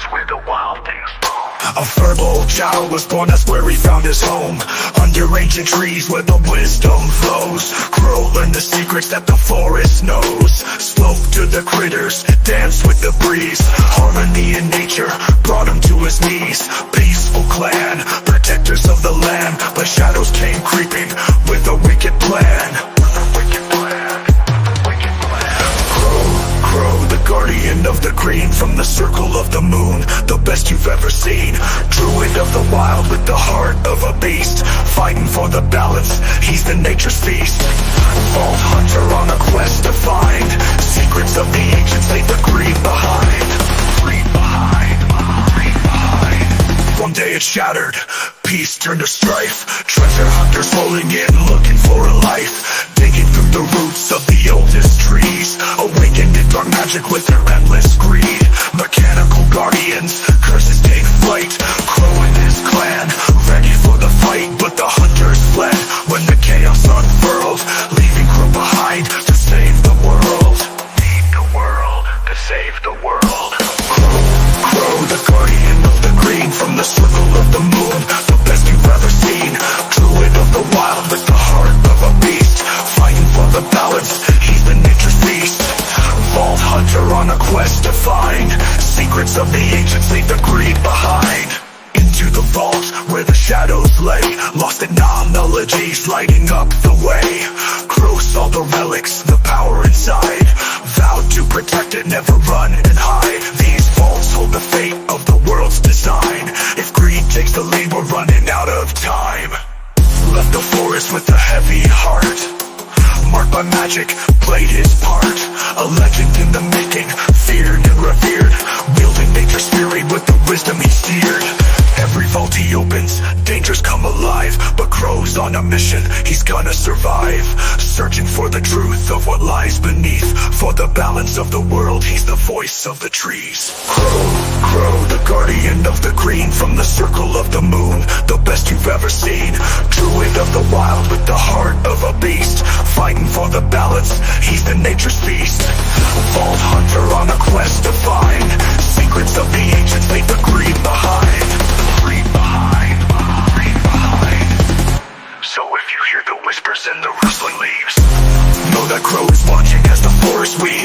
woods where the wild things roam. A Firbolg child was born, that's where he found his home. Under ancient trees where the wisdom flows. Crow learned the secrets that the forest knows. Spoke to the critters, danced with the breeze. Harmony in nature brought him to his knees. Peaceful clan, protectors of the land But shadows came creeping with a wicked green From the circle of the moon, the best you've ever seen. Druid of the wild with the heart of a beast Fighting for the balance, he's the nature's feast. Vault hunter on a quest to find Secrets of the ancients, leave the greed behind. Behind, behind. One day it shattered, peace turned to strife. Treasure hunters rolling in, looking for a life. Digging through the roots of the oldest trees Awakened in dark magic with their guardians, Secrets of the ancients, leave the greed behind. Into the vault where the shadows lay. Lost in melodies lighting up the way. Crow saw the relics, the power inside. Vowed to protect it, never run and hide. These vaults hold the fate of the world's design. If greed takes the lead, we're running Marked by magic, played his part. A legend in the making, feared and revered. Wielding nature's fury with the wisdom he steered Every vault he opens, dangers come alive. But Crow's on a mission, he's gonna survive. Searching for the truth of what lies beneath. For the balance of the world, he's the voice of the trees. Crow, Crow, the guardian of the green From the circle of the moon, the best you've ever seen. Druid of the wild with the heart of a beast for the balance. He's the nature's beast. Vault hunter on a quest to find. Secrets of the ancients leave the greed behind. Greed behind, greed behind. So if you hear the whispers and the rustling leaves Know that crow is watching as the forest weeps.